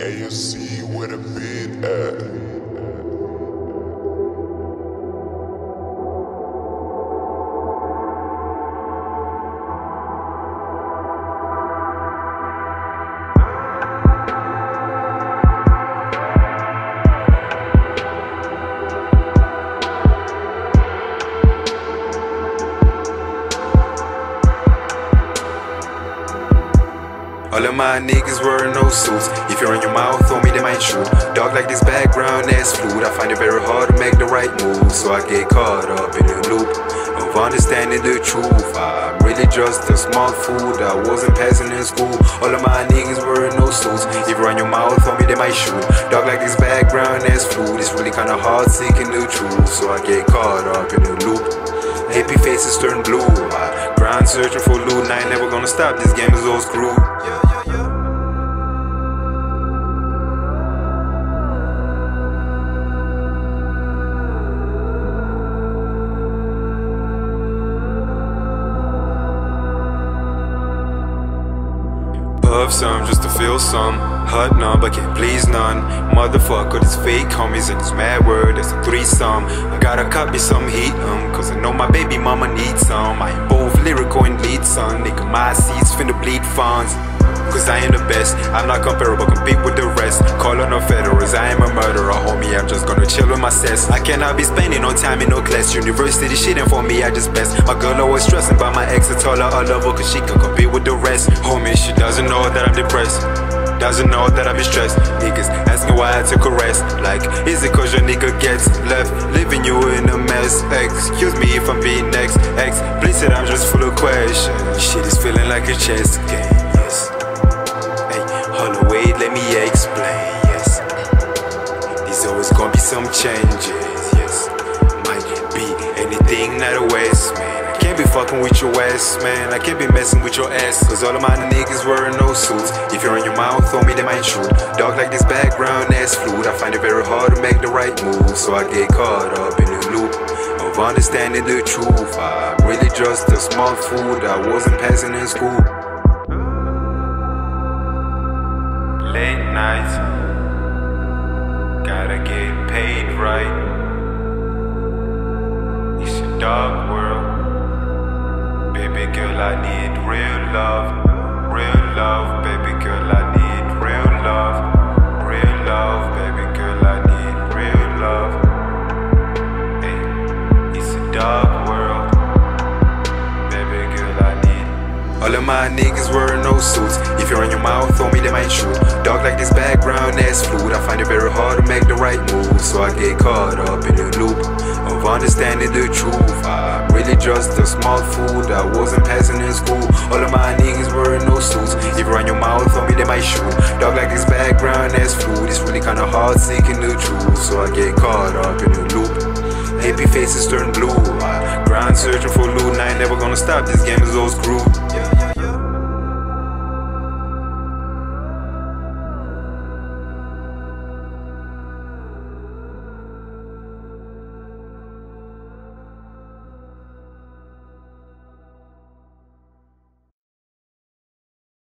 AFC where the bid at. Uh, All of my niggas wearing no suits. If you're in your mouth, throw me, they might shoot. Dog like this background, that's fluid. I find it very hard to make the right move, so I get caught up in the loop of understanding the truth. I'm really just a small fool that wasn't passing in school. All of my niggas wearing no suits. If you run your mouth, throw me, they might shoot. Dog like this background, that's fluid. It's really kinda hard seeking the truth, so I get caught up in the loop. Happy faces turn blue. Grind searching for loot, I ain't never gonna stop. This game is all screwed. Puff some just to feel some. Hot none, but can't please none. Motherfucker, this fake homies and this mad word, that's a threesome. I gotta cut me some heat, um, cause I know my baby mama needs some. I am both lyrical and lead son. Nigga, my seeds finna bleed funds. Cause I am the best, I'm not comparable, compete with the rest. Call on no federals, I am a murderer, homie. I'm just gonna chill with my cess. I cannot be spending no time in no class. University shitting for me, I just best. My girl always stressing about my ex. I told her I love her cause she can compete with the rest. Homie, she doesn't know that I'm depressed. Doesn't know that I be stressed. Niggas asking why I took a rest. Like, is it cause your nigga gets left? Leaving you in a mess. Excuse me if I'm being next. Ex, please said I'm just full of questions. Shit is feeling like a chess game, changes, yes. Might be anything a waste, man. I can't be fucking with your ass, man. I can't be messing with your ass. Cause all of my niggas wearing no suits. If you're in your mouth, throw me, they might shoot. Dog like this background, that's fluid. I find it very hard to make the right move. So I get caught up in the loop of understanding the truth. I'm really just a small fool that wasn't passing in school. Late nights, gotta get paid right. It's a dark world, baby girl. I need real love, real love, baby girl. I need real love, All of my niggas wearing no suits. If you're in your mouth, throw me, they might shoot. Dog like this background, that's fluid. I find it very hard to make the right move. So I get caught up in the loop of understanding the truth. I'm really just a small fool that wasn't passing in school. All of my niggas wearing no suits. If you run your mouth, throw me, they might shoot. Dog like this background, that's fluid. It's really kinda hard seeking the truth. So I get caught up in the loop. Happy faces turn blue. I grind searching for loot, I never gonna stop. This game is all screwed.